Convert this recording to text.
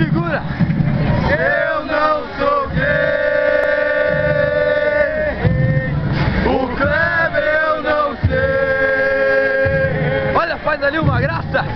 Segura! Eu não sou gay. O Kleber eu não sei. Olha, faz ali uma graça!